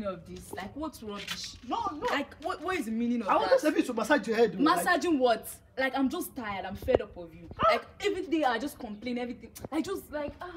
of this? Like, what's rubbish? No, no. Like, what, what is the meaning of I want to help you to massage your head. massaging like- Massaging what? Like, I'm just tired. I'm fed up of you. Ah! Like, every day I just complain, everything. I just, like, ah.